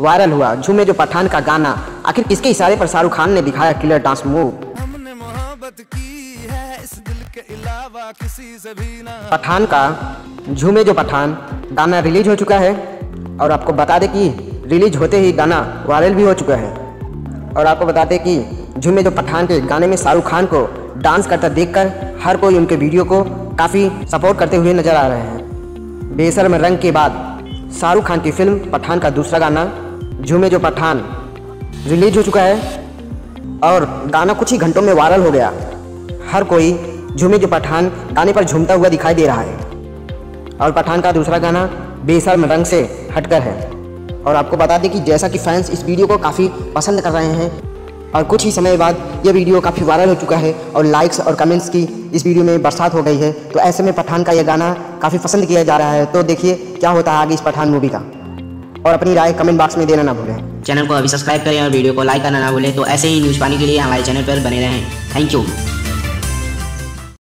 Viral हुआ। झूमे जो पठान का गाना। आखिर किसके इशारे पर शाहरुख खान ने दिखाया किलर डांस मूव? पठान का झूमे जो पठान गाना रिलीज़ हो चुका है। और आपको बता दें कि रिलीज़ होते ही गाना वायरल भी हो चुका है। और आपको बता दें कि झूमे जो पठान के गाने में शाहरुख खान को डांस करता देखकर हर कोई उनके वीडियो को काफ़ी सपोर्ट करते हुए नज़र आ रहे हैं। बेसरम रंग के बाद शाहरुख खान की फ़िल्म पठान का दूसरा गाना, झूमे जो पठान, रिलीज़ हो चुका है और गाना कुछ ही घंटों में वायरल हो गया। हर कोई झूमे जो पठान गाने पर झूमता हुआ दिखाई दे रहा है। और पठान का दूसरा गाना बेशर्म रंग से हटकर है। और आपको बता दें कि जैसा कि फैंस इस वीडियो को काफ़ी पसंद कर रहे हैं और कुछ ही समय बाद ये वीडियो काफ़ी वायरल हो चुका है और लाइक्स और कमेंट्स की इस वीडियो में बरसात हो गई है। तो ऐसे में पठान का यह गाना काफ़ी पसंद किया जा रहा है। तो देखिए, क्या होता है आगे इस पठान मूवी का। और अपनी राय कमेंट बॉक्स में देना ना भूलें। चैनल को अभी सब्सक्राइब करें और वीडियो को लाइक करना ना भूलें। तो ऐसे ही न्यूज़ पाने के लिए हमारे चैनल पर बने रहें। Thank you